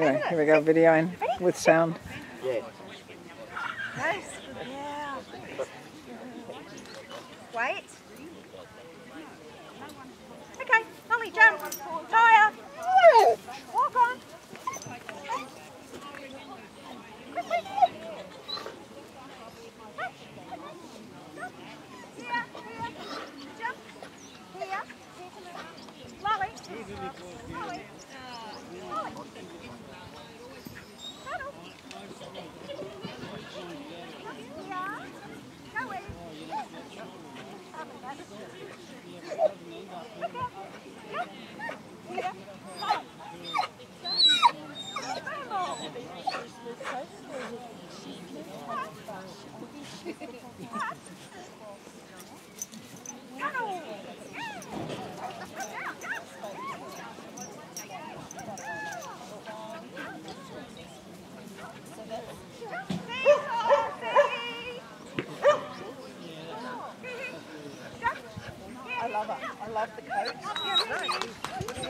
Anyway, here we go, videoing with sound. Yeah. Nice. Yeah. Wait. Okay, Molly, jump. Tire. Walk on. Molly. Molly. Molly. Cuddle. Yeah. Go in. I love it. I love the coat.